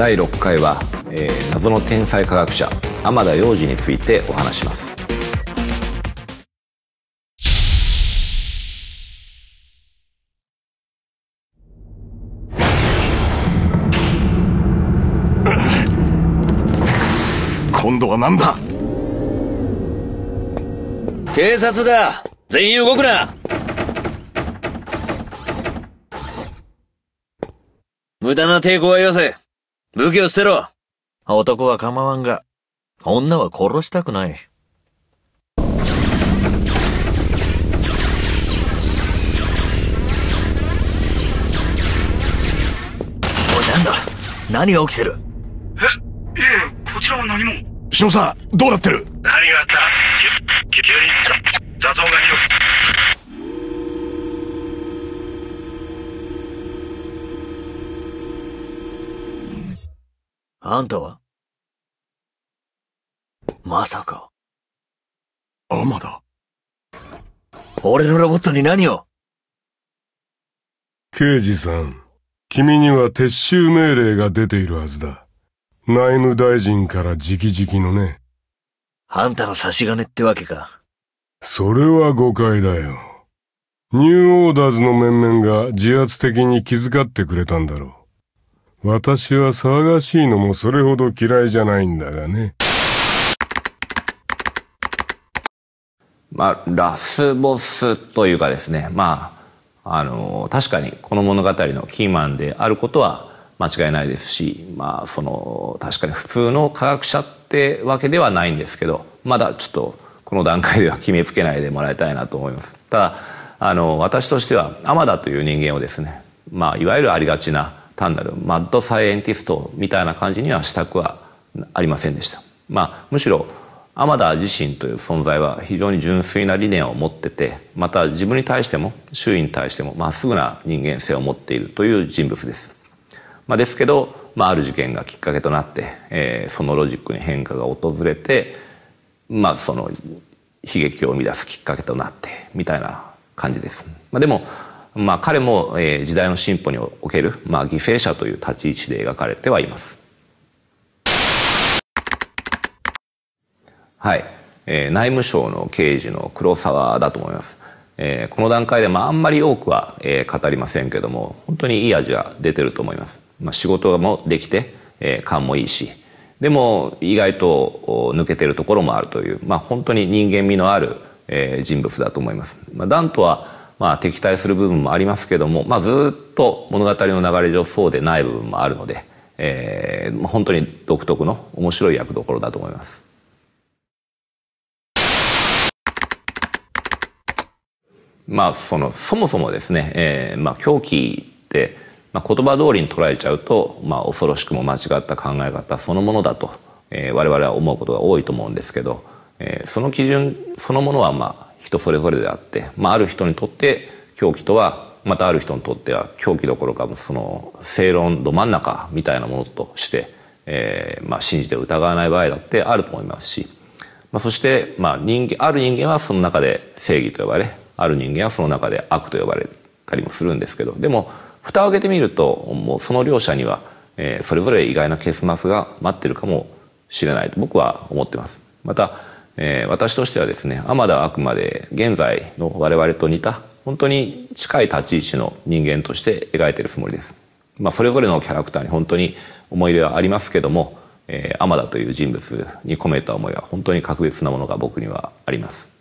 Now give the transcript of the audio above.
第6回は、えー、謎の天才科学者天田洋次についてお話します。今度は何だ？警察だ。全員動くな。無駄な抵抗はよせ武器を捨てろ男は構わんが、女は殺したくない。おい、なんだ？何が起きてる？え、いえ、こちらは何も。少佐、どうなってる？何があった？急に雑音がひどく。あんたは？まさか。アマだ？俺のロボットに何を？刑事さん、君には撤収命令が出ているはずだ。内務大臣から直々のね。あんたの差し金ってわけか。それは誤解だよ。ニューオーダーズの面々が自発的に気遣ってくれたんだろう。私は騒がしいのもそれほど嫌いじゃないんだがね。まあ、ラスボスというかですね、まあ、あの、確かにこの物語のキーマンであることは間違いないですし、まあ、その、確かに普通の科学者ってわけではないんですけど、まだちょっとこの段階では決めつけないでもらいたいなと思います。ただ、あの、私としては、アマダという人間をですね、まあ、いわゆるありがちな、単なるマッドサイエンティストみたいな感じにはしたくはありませんでした。まあ、むしろ天田自身という存在は非常に純粋な理念を持っててまた自分に対しても周囲に対してもまっすぐな人間性を持っているという人物です。まあ、ですけど、まあ、ある事件がきっかけとなって、えー、そのロジックに変化が訪れて、まあ、その悲劇を生み出すきっかけとなってみたいな感じです。まあ、でもまあ、彼も、時代の進歩における、まあ、犠牲者という立ち位置で描かれてはいます。はい、えー、内務省の刑事の黒沢だと思います。えー、この段階で、まあ、あんまり多くは、えー、語りませんけども本当にいい味が出てると思います。まあ、仕事もできて、えー、勘もいいしでも意外と抜けてるところもあるという、まあ、本当に人間味のある、えー、人物だと思います。まあ、ダントはまあ、敵対する部分もありますけども、まあ、ずっと物語の流れ上そうでない部分もあるので、えー、本当に独特の面白い役どころだと思います。まあ、そのそもそもですね、えーまあ、狂気って、まあ、言葉通りに捉えちゃうと、まあ、恐ろしくも間違った考え方そのものだと、えー、我々は思うことが多いと思うんですけど、えー、その基準そのものはまあ人それぞれであって、まあ、ある人にとって狂気とはまたある人にとっては狂気どころかその正論ど真ん中みたいなものとして、えーまあ、信じて疑わない場合だってあると思いますし、まあ、そして、まあ、人間ある人間はその中で正義と呼ばれある人間はその中で悪と呼ばれたりもするんですけどでも蓋を開けてみるともうその両者には、えー、それぞれ意外な結末が待ってるかもしれないと僕は思ってます。またえー、私としてはですね天田はあくまで現在の我々と似た本当に近い立ち位置の人間として描いてるつもりです。まあ、それぞれのキャラクターに本当に思い入れはありますけども、えー、天田という人物に込めた思いは本当に格別なものが僕にはあります。